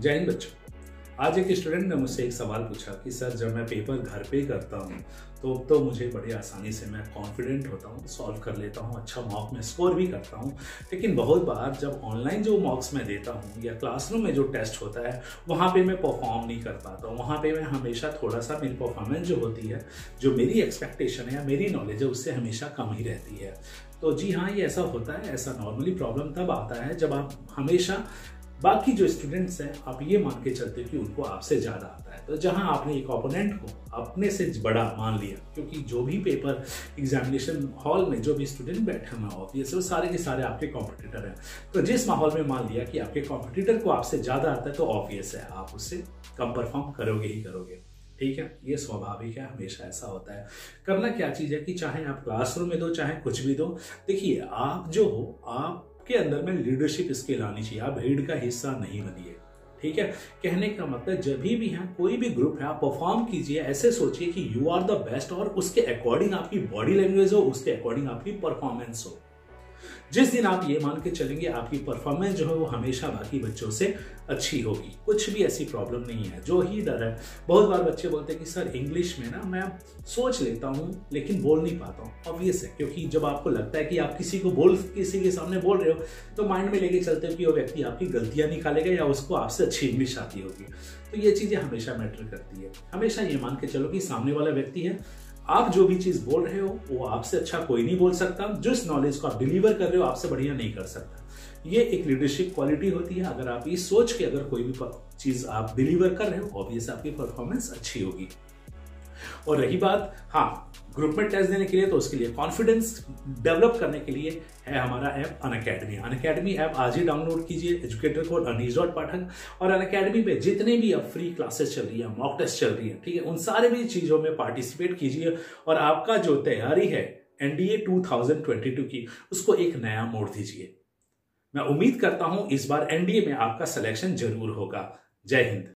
जय हिंद बच्चों। आज एक स्टूडेंट ने मुझसे एक सवाल पूछा कि, सर, जब मैं पेपर घर पे करता हूँ तो तो मुझे बड़ी आसानी से मैं कॉन्फिडेंट होता हूँ सॉल्व कर लेता हूँ अच्छा मॉक में स्कोर भी करता हूँ। लेकिन बहुत बार जब ऑनलाइन जो मॉक्स मैं देता हूँ या क्लासरूम में जो टेस्ट होता है, वहाँ पे मैं परफॉर्म नहीं कर पाता हूँ। वहाँ पे मैं हमेशा थोड़ा सा मेरी परफॉर्मेंस जो होती है, जो मेरी एक्सपेक्टेशन है या मेरी नॉलेज है, उससे हमेशा कम ही रहती है। तो जी हाँ ये ऐसा होता है, ऐसा नॉर्मली प्रॉब्लम तब आता है जब आप हमेशा बाकी जो स्टूडेंट्स हैं, आप ये मान के चलते कि उनको आपसे ज़्यादा आता है। तो जहाँ आपने एक ओपोनेंट को अपने से बड़ा मान लिया, क्योंकि जो भी पेपर एग्जामिनेशन हॉल में जो भी स्टूडेंट बैठे हुए ऑब्वियस वो सारे के सारे आपके कॉम्पिटिटर हैं। तो जिस माहौल में मान लिया कि आपके कॉम्पिटिटर को आपसे ज़्यादा आता है तो ऑब्वियस है, आप उससे कम परफॉर्म करोगे ही करोगे। ठीक है? ये स्वाभाविक है, हमेशा ऐसा होता है। करना क्या चीज़ है कि चाहे आप क्लासरूम में दो, चाहे कुछ भी दो, देखिए, आप जो हो, आप आपके अंदर में लीडरशिप स्किल आनी चाहिए। आप भीड़ का हिस्सा नहीं बनिए। ठीक है? कहने का मतलब जब भी है कोई भी ग्रुप है, आप परफॉर्म कीजिए, ऐसे सोचिए कि यू आर द बेस्ट और उसके अकॉर्डिंग आपकी बॉडी लैंग्वेज हो, उसके अकॉर्डिंग आपकी परफॉर्मेंस हो। जिस दिन आप ये मान के चलेंगे, आपकी परफॉर्मेंस जो है वो हमेशा बाकी बच्चों से अच्छी होगी। कुछ भी ऐसी प्रॉब्लम नहीं है। जो ही डर है। बहुत बार बच्चे बोलते हैं कि, सर इंग्लिश में ना मैं सोच लेता हूँ, लेकिन बोल नहीं पाता हूँ। ऑब्वियस है, क्योंकि जब आपको लगता है कि आप किसी को बोल, किसी के सामने बोल रहे हो तो माइंड में लेके चलते हो कि वो व्यक्ति आपकी गलतियाँ निकालेगा या उसको आपसे अच्छी इंग्लिश आती होगी। तो ये चीज़ें हमेशा मैटर करती है। हमेशा ये मान के चलो कि सामने वाला व्यक्ति है आप जो भी चीज़ बोल रहे हो, वो आपसे अच्छा कोई नहीं बोल सकता। जो इस नॉलेज को आप डिलीवर कर रहे हो, आपसे बढ़िया नहीं कर सकता। ये एक लीडरशिप क्वालिटी होती है। अगर आप ये सोच के अगर कोई भी चीज़ आप डिलीवर कर रहे हो ऑब्वियस आपकी परफॉर्मेंस अच्छी होगी। और रही बात हाँ ग्रुप में टेस्ट देने के लिए तो उसके लिए कॉन्फिडेंस डेवलप करने के लिए है हमारा app Unacademy Unacademy app आज ही डाउनलोड कीजिए educator code Anees dot Pathak और अन अकेडमी पे जितने भी अब फ्री क्लासेस चल रही है मॉक टेस्ट चल रही है, ठीक है, उन सारे भी चीज़ों में पार्टिसिपेट कीजिए और आपका जो तैयारी है एनडीए 2022 की, उसको एक नया मोड़ दीजिए। मैं उम्मीद करता हूँ इस बार एनडीए में आपका सिलेक्शन ज़रूर होगा। जय हिंद।